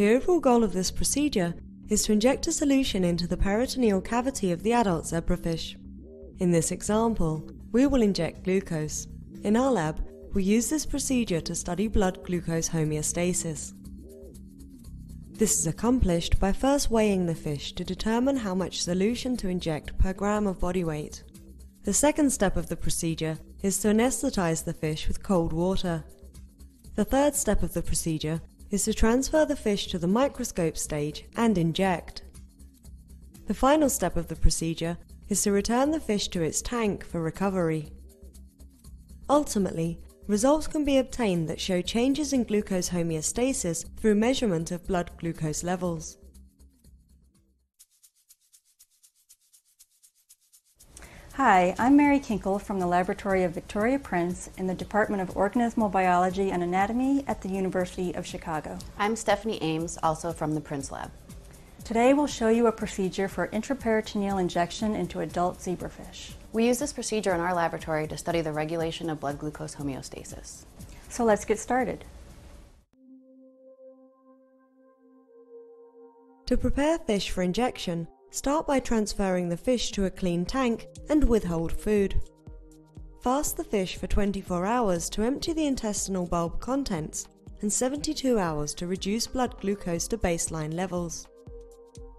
The overall goal of this procedure is to inject a solution into the peritoneal cavity of the adult zebrafish. In this example, we will inject glucose. In our lab, we use this procedure to study blood glucose homeostasis. This is accomplished by first weighing the fish to determine how much solution to inject per gram of body weight. The second step of the procedure is to anesthetize the fish with cold water. The third step of the procedure is to transfer the fish to the microscope stage and inject. The final step of the procedure is to return the fish to its tank for recovery. Ultimately, results can be obtained that show changes in glucose homeostasis through measurement of blood glucose levels. Hi, I'm Mary Kinkel from the laboratory of Victoria Prince in the Department of Organismal Biology and Anatomy at the University of Chicago. I'm Stefani Eames, also from the Prince Lab. Today we'll show you a procedure for intraperitoneal injection into adult zebrafish. We use this procedure in our laboratory to study the regulation of blood glucose homeostasis. So let's get started. To prepare fish for injection, start by transferring the fish to a clean tank and withhold food. Fast the fish for 24 hours to empty the intestinal bulb contents and 72 hours to reduce blood glucose to baseline levels.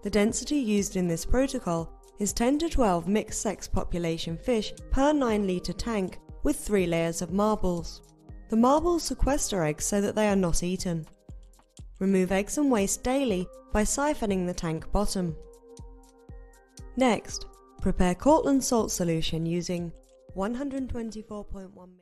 The density used in this protocol is 10 to 12 mixed sex population fish per 9 litre tank with 3 layers of marbles. The marbles sequester eggs so that they are not eaten. Remove eggs and waste daily by siphoning the tank bottom. Next, prepare Cortland salt solution using 124.1